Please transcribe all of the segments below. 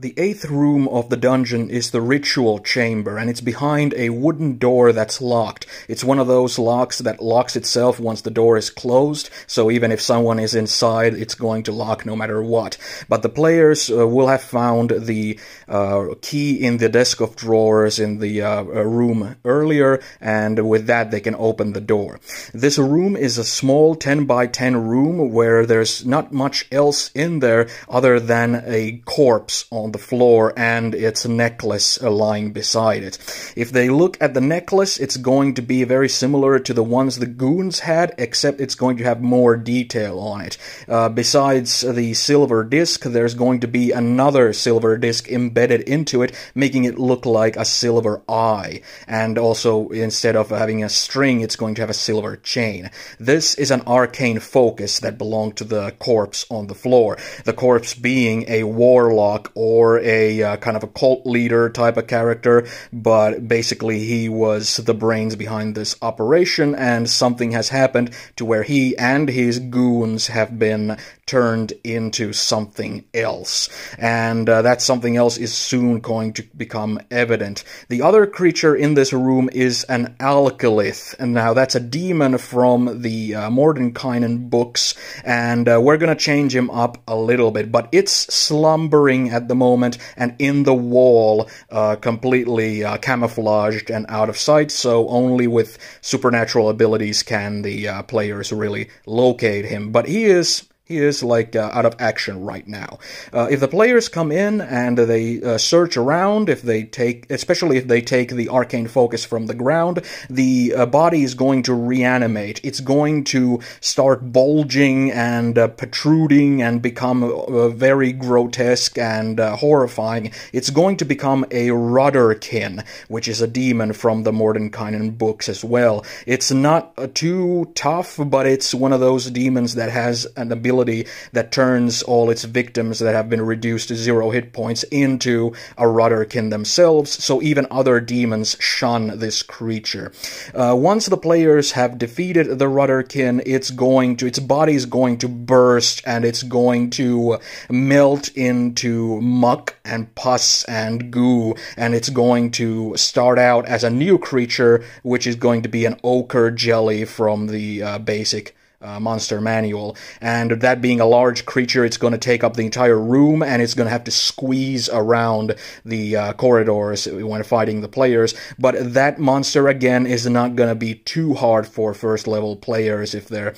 The eighth room of the dungeon is the ritual chamber, and it's behind a wooden door that's locked. It's one of those locks that locks itself once the door is closed, so even if someone is inside, it's going to lock no matter what. But the players uh, will have found the uh, key in the desk of drawers in the uh, uh room earlier, and with that they can open the door. This room is a small 10 by 10 room where there's not much else in there other than a corpse on the floor and its necklace lying beside it. If they look at the necklace, it's going to be very similar to the ones the goons had, except it's going to have more detail on it. Uh, besides the silver disc, there's going to be another silver disc embedded into it, making it look like a silver eye. And also, instead of having a string, it's going to have a silver chain. This is an arcane focus that belonged to the corpse on the floor. The corpse being a warlock or or a uh, kind of a cult leader type of character, but basically he was the brains behind this operation, and something has happened to where he and his goons have been turned into something else. And uh, that something else is soon going to become evident. The other creature in this room is an Alkilith. And now that's a demon from the uh, Mordenkainen books. And uh, we're to change him up a little bit. But it's slumbering at the moment and in the wall, uh, completely uh, camouflaged and out of sight. So only with supernatural abilities can the uh, players really locate him. But he is he is like uh, out of action right now. Uh, if the players come in and they uh, search around, if they take, especially if they take the arcane focus from the ground, the uh, body is going to reanimate. It's going to start bulging and uh, protruding and become uh, very grotesque and horrifying. It's going to become a Rutterkin, which is a demon from the Mordenkainen books as well. It's not too tough, but it's one of those demons that has an ability ability that turns all its victims that have been reduced to zero hit points into a Rutterkin themselves, so even other demons shun this creature. Uh, once the players have defeated the Rutterkin, it's going to, its body is going to burst and it's going to melt into muck and pus and goo, and it's going to start out as a new creature, which is going to be an ochre jelly from the uh, basic uh, monster manual. And that being a large creature, it's going to take up the entire room and it's going to have to squeeze around the uh, corridors when fighting the players. But that monster, again, is not going to be too hard for first level players if they're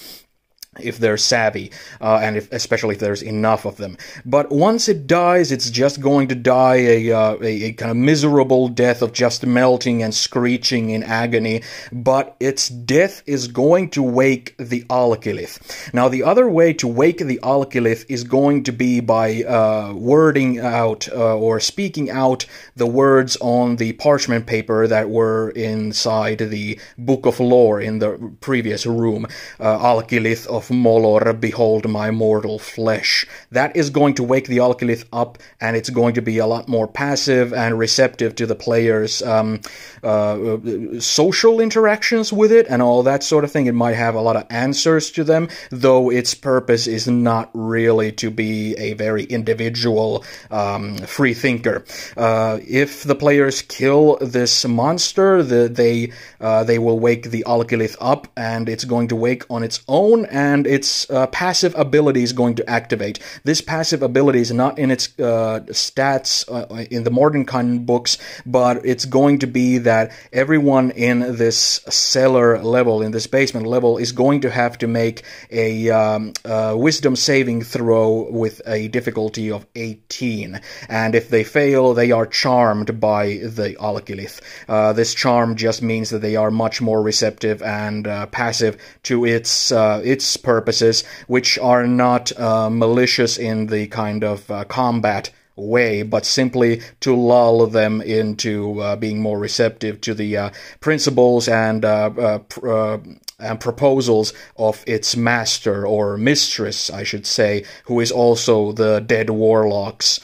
if they're savvy, uh, and if, especially if there's enough of them. But once it dies, it's just going to die a, uh, a, a, kind of miserable death of just melting and screeching in agony. But its death is going to wake the Alkilith. Now, the other way to wake the Alkilith is going to be by uh, wording out uh, or speaking out the words on the parchment paper that were inside the Book of Lore in the previous room. Uh, Alkilith of of Molor, behold my mortal flesh. That is going to wake the Alkilith up, and it's going to be a lot more passive and receptive to the player's um, uh, social interactions with it and all that sort of thing. It might have a lot of answers to them, though its purpose is not really to be a very individual um, free thinker. Uh, if the players kill this monster, the, they uh, they will wake the Alkilith up, and it's going to wake on its own and and its uh, passive ability is going to activate. This passive ability is not in its uh, stats uh, in the Mordenkainen books, but it's going to be that everyone in this cellar level, in this basement level, is going to have to make a, um, wisdom saving throw with a difficulty of 18. And if they fail, they are charmed by the Alkilith. Uh, this charm just means that they are much more receptive and uh, passive to its uh, its purposes, which are not uh, malicious in the kind of uh, combat way, but simply to lull them into uh, being more receptive to the uh, principles and uh, uh pr- and proposals of its master or mistress, I should say, who is also the dead warlock's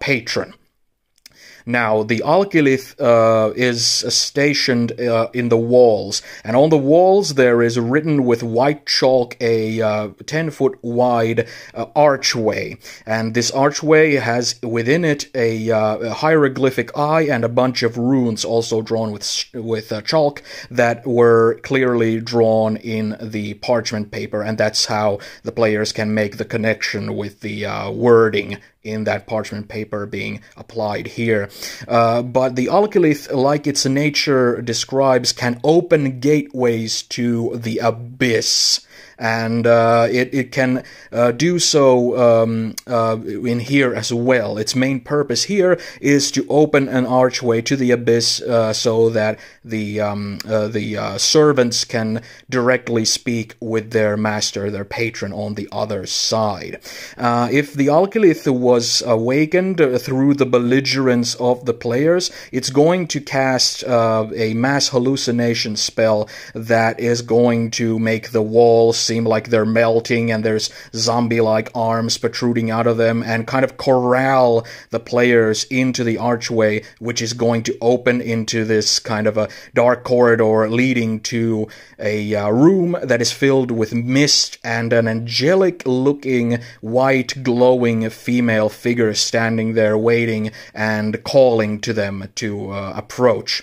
patron. Now, the Alkilith uh, is stationed uh, in the walls, and on the walls there is written with white chalk a uh, 10 foot wide uh, archway. And this archway has within it a, uh, a, hieroglyphic eye and a bunch of runes also drawn with, with uh, chalk that were clearly drawn in the parchment paper, and that's how the players can make the connection with the wording in that parchment paper being applied here. Uh, but the Alkilith, like its nature describes, can open gateways to the abyss and uh, it, it can uh, do so um, uh, in here as well. Its main purpose here is to open an archway to the abyss uh, so that the um, uh, the uh, servants can directly speak with their master, their patron, on the other side. if the Alkilith was awakened through the belligerence of the players, it's going to cast a mass hallucination spell that is going to make the walls seem like they're melting and there's zombie like arms protruding out of them and kind of corral the players into the archway, which is going to open into this kind of a dark corridor leading to a uh, room that is filled with mist and an angelic looking white glowing female figure standing there waiting and calling to them to uh, approach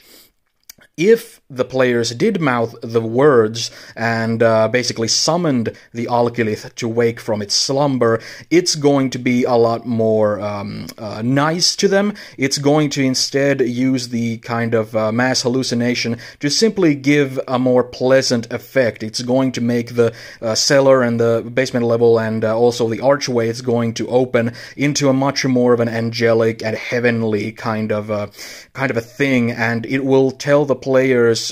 if the players did mouth the words and uh, basically summoned the Alkilith to wake from its slumber, it's going to be a lot more um, uh, nice to them. It's going to instead use the kind of uh, mass hallucination to simply give a more pleasant effect. It's going to make the uh, cellar and the basement level and uh, also the archway it's going to open into a much more of an angelic and heavenly kind of uh, kind of a thing, and it will tell the players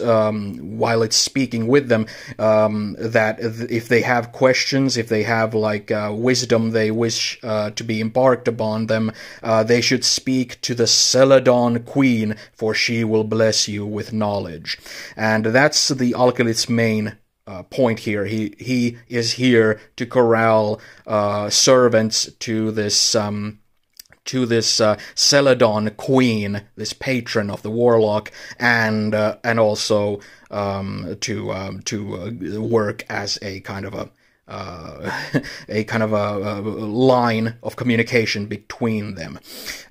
um, while it's speaking with them um, that if they have questions, if they have like uh, wisdom they wish uh, to be embarked upon them, uh, they should speak to the Celadon Queen, for she will bless you with knowledge. And that's the Alkilith's main uh, point here. He he is here to corral uh, servants to this um, to this uh, Celadon queen, this patron of the warlock, and uh, and also um, to um, to uh, work as a kind of a uh, a kind of a, a, line of communication between them.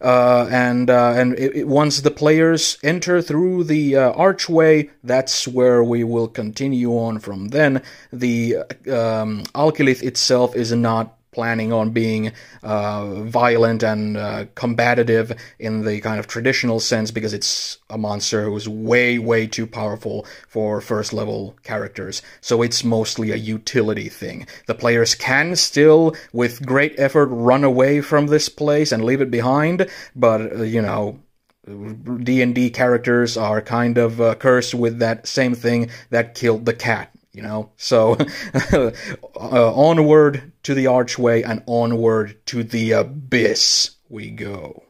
Uh, and uh, and it, it, once the players enter through the uh, archway, that's where we will continue on from then. The um, Alkilith itself is not planning on being uh, violent and uh, combative in the kind of traditional sense because it's a monster who's way, way too powerful for first level characters. So it's mostly a utility thing. The players can still, with great effort, run away from this place and leave it behind, but, uh, you know, D&D characters are kind of uh, cursed with that same thing that killed the cat you know? So uh, onward to the archway and onward to the abyss we go